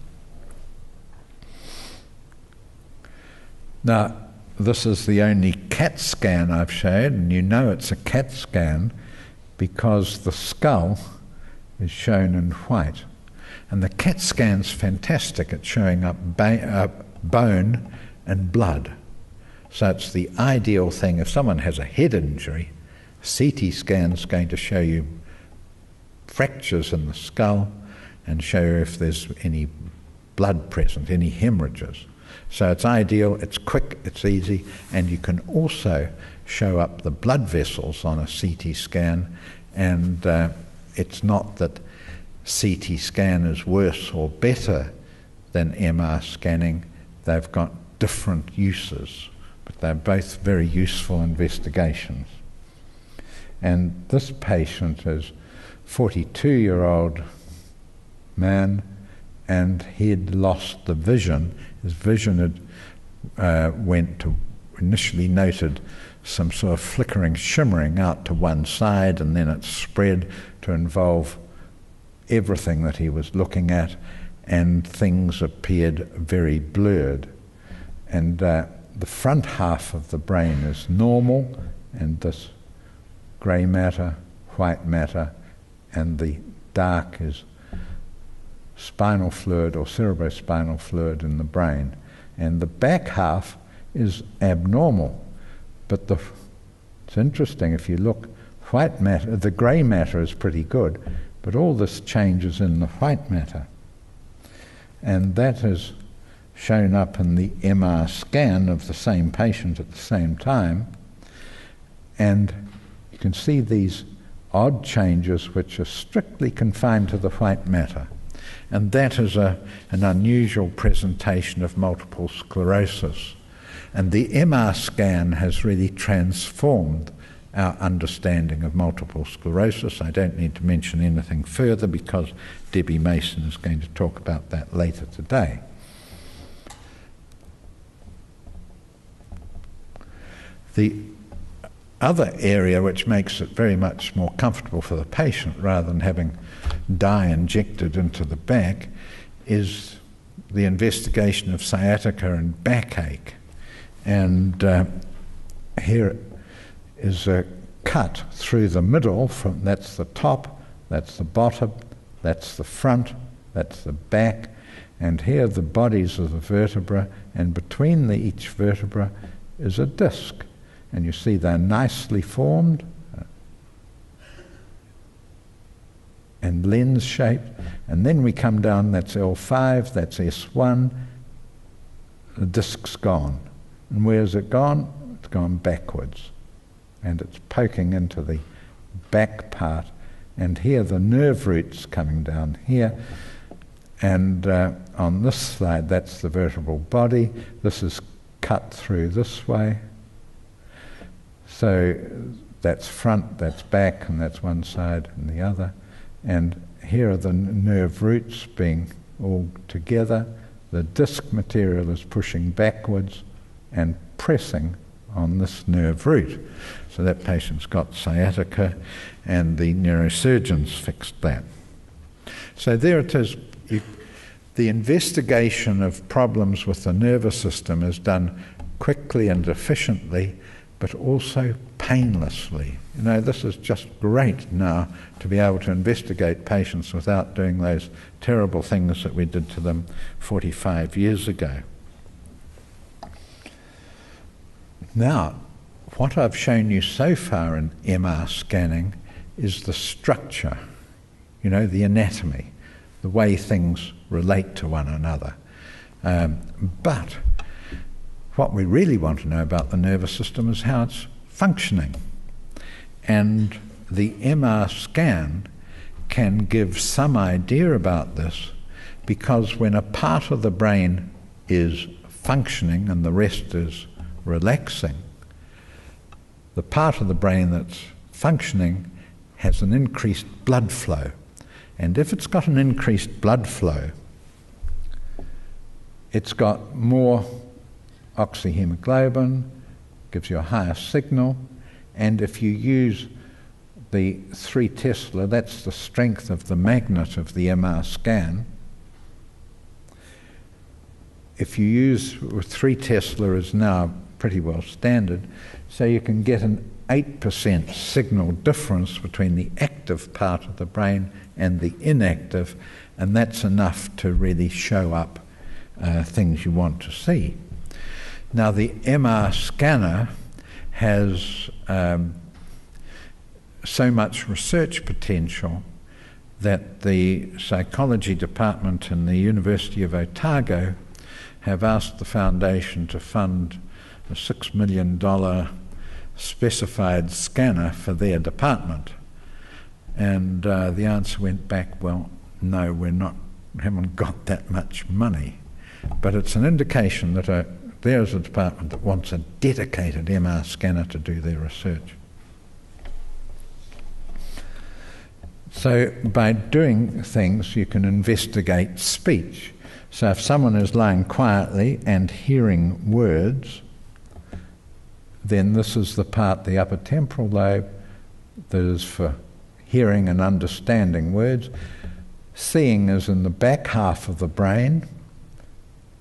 Now, this is the only CAT scan I've shown, and you know it's a CAT scan because the skull is shown in white. And the CAT scan's fantastic at showing up ba- uh, bone and blood. So it's the ideal thing. If someone has a head injury, CT scan's going to show you fractures in the skull and show you if there's any blood present, any hemorrhages. So it's ideal, it's quick, it's easy, and you can also show up the blood vessels on a CT scan. And uh, it's not that CT scan is worse or better than MR scanning, they've got different uses, but they're both very useful investigations. And this patient is 42 year old man and he'd lost the vision his vision had uh, went to initially noted some sort of flickering, shimmering out to one side, and then it spread to involve everything that he was looking at, and things appeared very blurred. And uh, the front half of the brain is normal, and this grey matter, white matter, and the dark is spinal fluid or cerebrospinal fluid in the brain. And the back half is abnormal. But the, it's interesting if you look, white matter, the grey matter is pretty good, but all this changes in the white matter. And that is shown up in the MR scan of the same patient at the same time. And you can see these odd changes which are strictly confined to the white matter. And that is a, an unusual presentation of multiple sclerosis. And the MR scan has really transformed our understanding of multiple sclerosis. I don't need to mention anything further because Debbie Mason is going to talk about that later today. The other area which makes it very much more comfortable for the patient rather than having dye injected into the back is the investigation of sciatica and backache. And uh, here is a cut through the middle. From that's the top, that's the bottom, that's the front, that's the back, and here the bodies of the vertebra, and between the, each vertebra is a disc, and you see they're nicely formed and lens shaped, and then we come down. That's L5, that's S1. The disc's gone, and where's it gone? It's gone backwards and it's poking into the back part. And here the nerve roots coming down here. And uh, on this side, that's the vertebral body. This is cut through this way. So that's front, that's back, and that's one side and the other. And here are the nerve roots being all together. The disc material is pushing backwards and pressing on this nerve root. So that patient's got sciatica, and the neurosurgeons fixed that. So there it is. You, the investigation of problems with the nervous system is done quickly and efficiently, but also painlessly. You know, this is just great now to be able to investigate patients without doing those terrible things that we did to them 45 years ago. Now, what I've shown you so far in MR scanning is the structure, you know, the anatomy, the way things relate to one another. Um, but what we really want to know about the nervous system is how it's functioning. And the MR scan can give some idea about this because when a part of the brain is functioning and the rest is relaxing, the part of the brain that's functioning has an increased blood flow. And if it's got an increased blood flow, it's got more oxyhemoglobin, gives you a higher signal, and if you use the 3 Tesla, that's the strength of the magnet of the MR scan. If you use 3 Tesla is now pretty well standard. So you can get an 8% signal difference between the active part of the brain and the inactive, and that's enough to really show up uh, things you want to see. Now, the MR scanner has um, so much research potential that the psychology department in the University of Otago have asked the foundation to fund a $6 million specified scanner for their department. And uh, the answer went back, well, no, we're not, haven't got that much money. But it's an indication that a, there's a department that wants a dedicated MR scanner to do their research. So, by doing things, you can investigate speech. So, if someone is lying quietly and hearing words, then this is the part, the upper temporal lobe, that is for hearing and understanding words. Seeing is in the back half of the brain,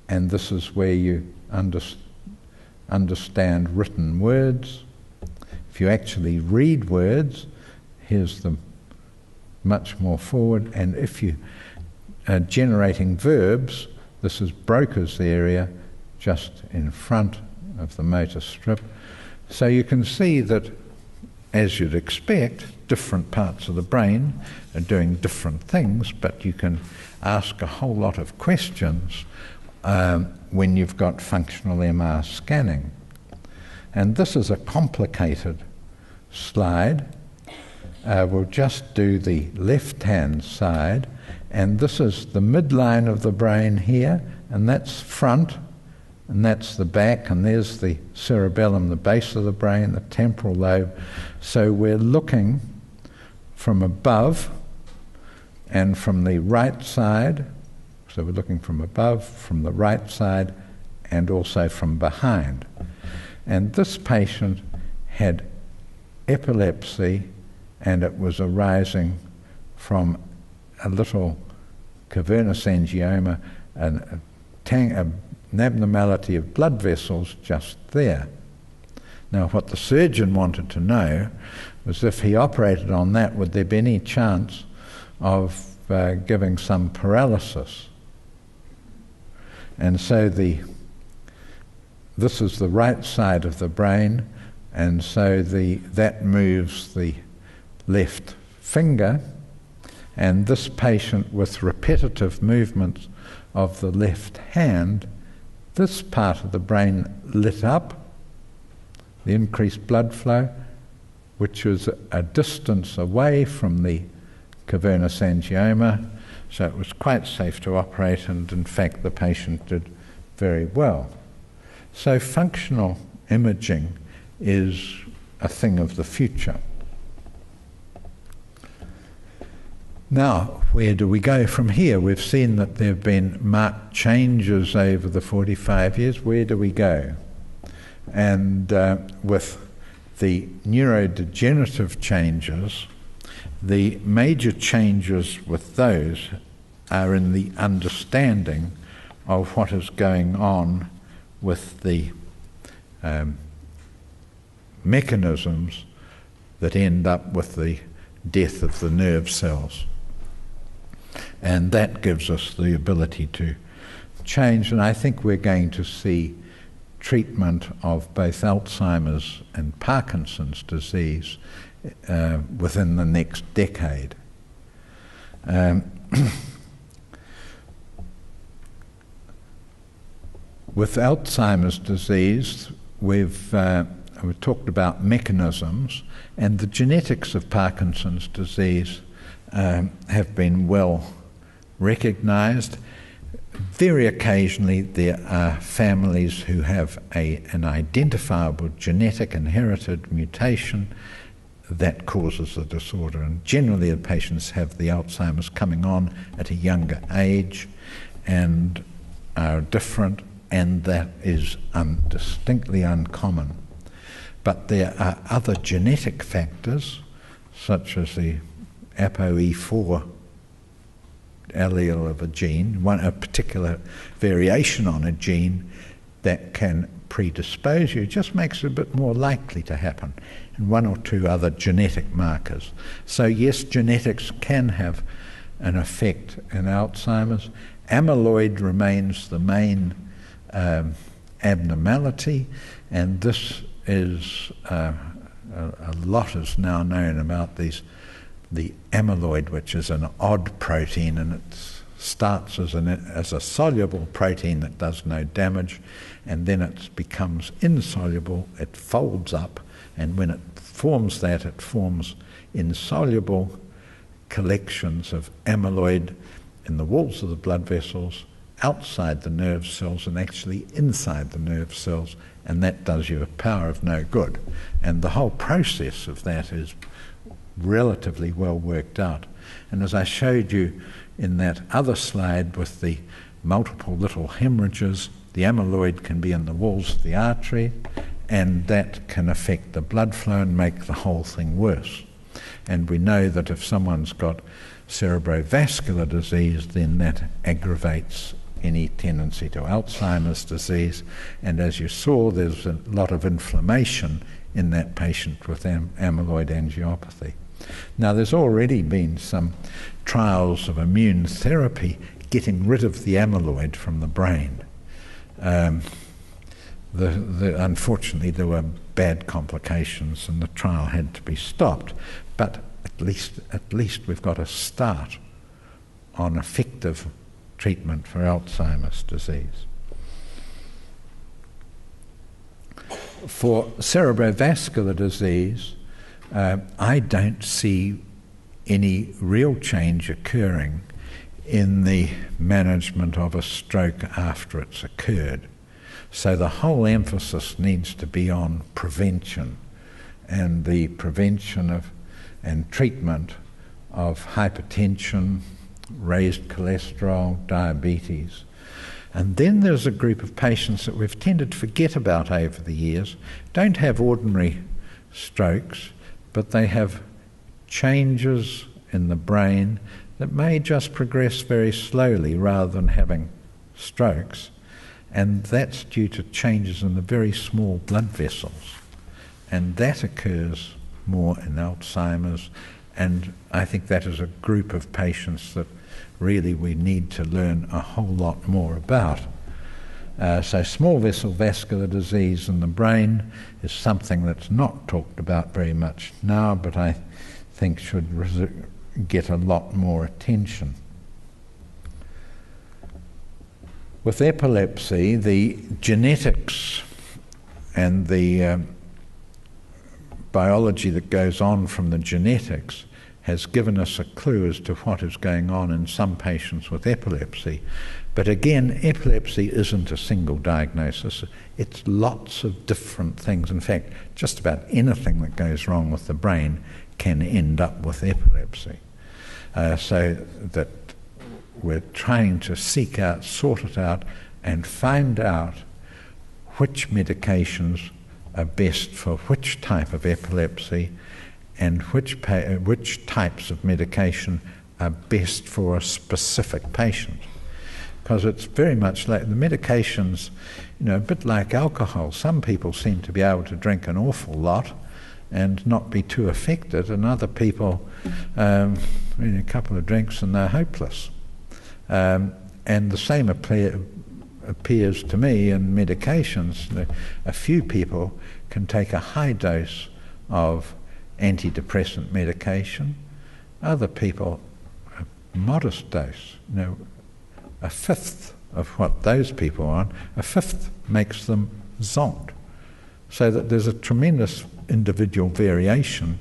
and this is where you under, understand written words. If you actually read words, here's the much more forward, and if you are generating verbs, this is Broca's area just in front of the motor strip. So you can see that, as you'd expect, different parts of the brain are doing different things, but you can ask a whole lot of questions um, when you've got functional MR scanning. And this is a complicated slide. Uh, we'll just do the left hand side, and this is the midline of the brain here, and that's front and that's the back, and there's the cerebellum, the base of the brain, the temporal lobe. So we're looking from above and from the right side. So we're looking from above, from the right side, and also from behind. And this patient had epilepsy, and it was arising from a little cavernous angioma, and an abnormality of blood vessels just there. Now, what the surgeon wanted to know was if he operated on that, would there be any chance of uh, giving some paralysis? And so the this is the right side of the brain, and so the that moves the left finger, and this patient with repetitive movements of the left hand, this part of the brain lit up, the increased blood flow, which was a distance away from the cavernous angioma, so it was quite safe to operate, and in fact, the patient did very well. So, functional imaging is a thing of the future. Now, where do we go from here? We've seen that there have been marked changes over the 45 years. Where do we go? And uh, with the neurodegenerative changes, the major changes with those are in the understanding of what is going on with the um, mechanisms that end up with the death of the nerve cells. And that gives us the ability to change. And I think we're going to see treatment of both Alzheimer's and Parkinson's disease uh, within the next decade. Um, with Alzheimer's disease, we've, uh, we've talked about mechanisms, and the genetics of Parkinson's disease um, have been well recognized. Very occasionally, there are families who have a, an identifiable genetic inherited mutation that causes the disorder. And generally, the patients have the Alzheimer's coming on at a younger age and are different, and that is un- distinctly uncommon. But there are other genetic factors, such as the ApoE4 allele of a gene, one, a particular variation on a gene that can predispose you, just makes it a bit more likely to happen, and one or two other genetic markers. So, yes, genetics can have an effect in Alzheimer's. Amyloid remains the main um, abnormality, and this is uh, a, a lot is now known about these the amyloid, which is an odd protein, and it starts as, an, as a soluble protein that does no damage, and then it becomes insoluble, it folds up, and when it forms that, it forms insoluble collections of amyloid in the walls of the blood vessels, outside the nerve cells, and actually inside the nerve cells, and that does you a power of no good. And the whole process of that is relatively well worked out. And as I showed you in that other slide with the multiple little hemorrhages, the amyloid can be in the walls of the artery, and that can affect the blood flow and make the whole thing worse. And we know that if someone's got cerebrovascular disease, then that aggravates any tendency to Alzheimer's disease. And as you saw, there's a lot of inflammation in that patient with am- amyloid angiopathy. Now, there's already been some trials of immune therapy getting rid of the amyloid from the brain. Um, the, the, unfortunately, there were bad complications, and the trial had to be stopped. But at least, at least we've got a start on effective treatment for Alzheimer's disease. For cerebrovascular disease, uh, I don't see any real change occurring in the management of a stroke after it's occurred. So the whole emphasis needs to be on prevention and the prevention of and treatment of hypertension, raised cholesterol, diabetes. And then there's a group of patients that we've tended to forget about over the years, don't have ordinary strokes, but they have changes in the brain that may just progress very slowly rather than having strokes, and that's due to changes in the very small blood vessels. And that occurs more in Alzheimer's, and I think that is a group of patients that really we need to learn a whole lot more about. Uh, so, small vessel vascular disease in the brain is something that's not talked about very much now, but I think should res- get a lot more attention. With epilepsy, the genetics and the um, biology that goes on from the genetics has given us a clue as to what is going on in some patients with epilepsy. But again, epilepsy isn't a single diagnosis, it's lots of different things. In fact, just about anything that goes wrong with the brain can end up with epilepsy. Uh, so that we're trying to seek out, sort it out, and find out which medications are best for which type of epilepsy and which, pa- which types of medication are best for a specific patient. Because it's very much like the medications, you know, a bit like alcohol. Some people seem to be able to drink an awful lot and not be too affected, and other people, um, a couple of drinks and they're hopeless. Um, and the same appear, appears to me in medications. A few people can take a high dose of antidepressant medication, other people a modest dose. You know, a fifth of what those people are a fifth makes them zonked. So that there's a tremendous individual variation,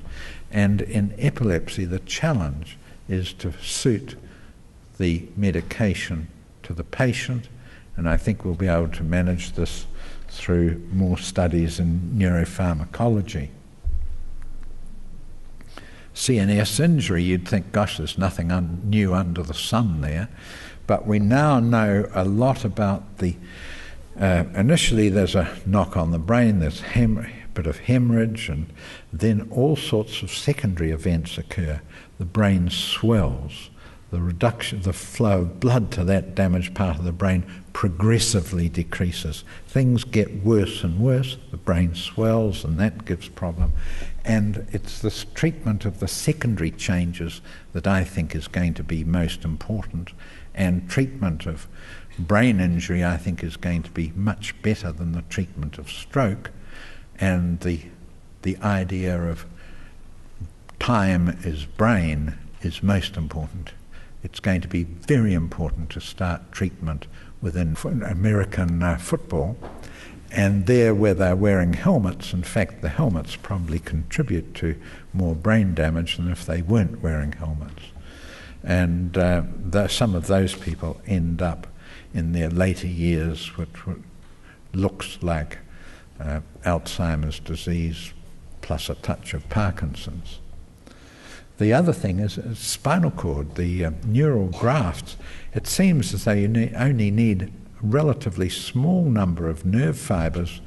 and in epilepsy, the challenge is to suit the medication to the patient, and I think we'll be able to manage this through more studies in neuropharmacology. CNS injury, you'd think, gosh, there's nothing un- new under the sun there. But we now know a lot about the. Uh, initially, there's a knock on the brain, there's hem- bit of hemorrhage, and then all sorts of secondary events occur. The brain swells the reduction, the flow of blood to that damaged part of the brain progressively decreases. Things get worse and worse. The brain swells, and that gives problem. And it's this treatment of the secondary changes that I think is going to be most important. And treatment of brain injury, I think, is going to be much better than the treatment of stroke. And the the idea of time is brain is most important it's going to be very important to start treatment within American uh, football. And there, where they're wearing helmets, in fact, the helmets probably contribute to more brain damage than if they weren't wearing helmets. And uh, the, some of those people end up in their later years, which looks like uh, Alzheimer's disease plus a touch of Parkinson's. The other thing is, is spinal cord, the uh, neural grafts. It seems as though you ne- only need a relatively small number of nerve fibres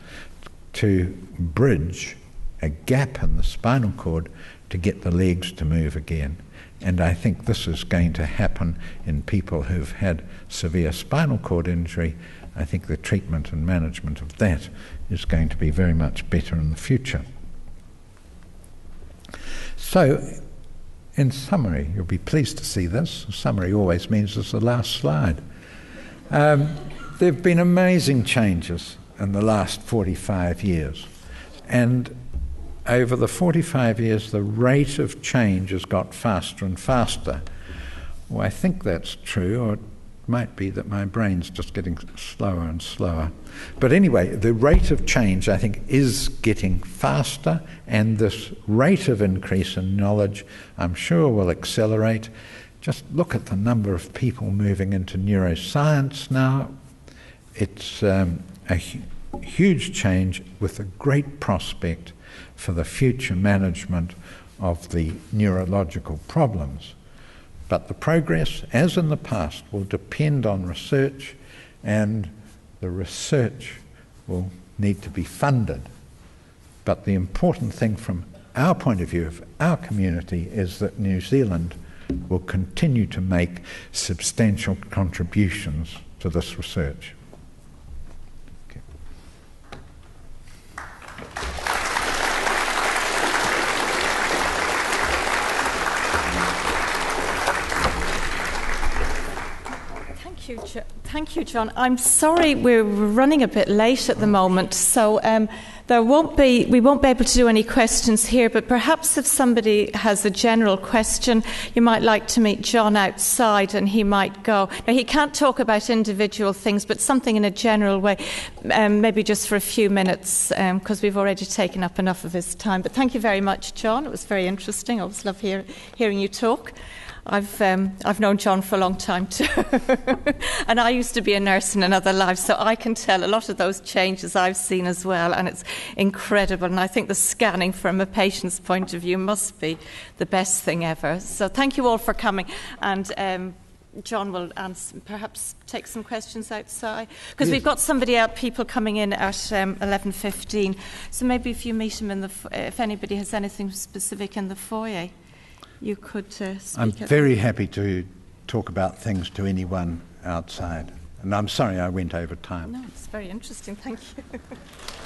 to bridge a gap in the spinal cord to get the legs to move again. And I think this is going to happen in people who've had severe spinal cord injury. I think the treatment and management of that is going to be very much better in the future. So, in summary, you'll be pleased to see this. Summary always means it's the last slide. Um, there have been amazing changes in the last 45 years. And over the 45 years, the rate of change has got faster and faster. Well, I think that's true, or it might be that my brain's just getting slower and slower. But anyway, the rate of change, I think, is getting faster, and this rate of increase in knowledge, I'm sure, will accelerate. Just look at the number of people moving into neuroscience now. It's um, a hu- huge change with a great prospect for the future management of the neurological problems. But the progress, as in the past, will depend on research, and the research will need to be funded. But the important thing from our point of view of our community is that New Zealand will continue to make substantial contributions to this research. Thank you, thank you, Jon. I'm sorry we're running a bit late at the moment, so um, there won't be we won't be able to do any questions here. But perhaps if somebody has a general question, you might like to meet Jon outside, and he might go. Now he can't talk about individual things, but something in a general way, um, maybe just for a few minutes, because um, we've already taken up enough of his time. But thank you very much, Jon. It was very interesting. I always love hear, hearing you talk. I've, um, I've known Jon for a long time too. and I used to be a nurse in another life, so I can tell a lot of those changes I've seen as well, and it's incredible. And I think the scanning from a patient's point of view must be the best thing ever. So thank you all for coming. And um, Jon will answer, perhaps take some questions outside because yes. we've got somebody out, people coming in at um, 11:15. So maybe if you meet them in the, if anybody has anything specific in the foyer you could uh, speak. I'm very happy to talk about things to anyone outside. And I'm sorry I went over time. No, it's very interesting. Thank you.